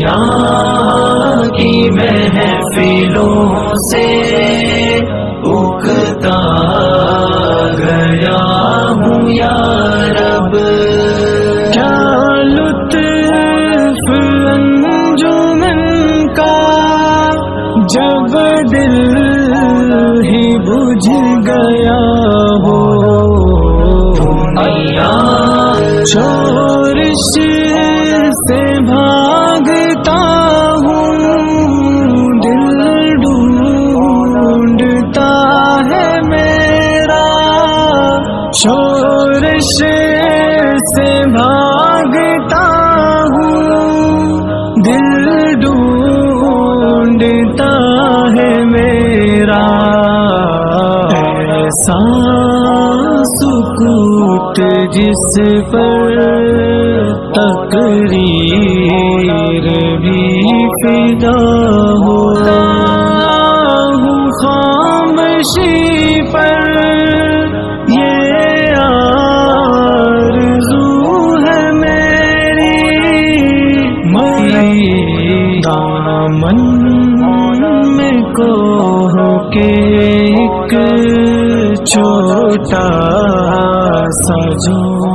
दुनिया की महफिलों से उगता गया हूँ या का जब दिल ही बुझ गया हो। दुनिया शोरश से भागता हूँ। दिल ढूंढता है मेरा। ऐसा सुकूत जिस पर तकरीर भी फिदा होता हूँ। खामशी पर दामन में कोह के एक छोटा सा जो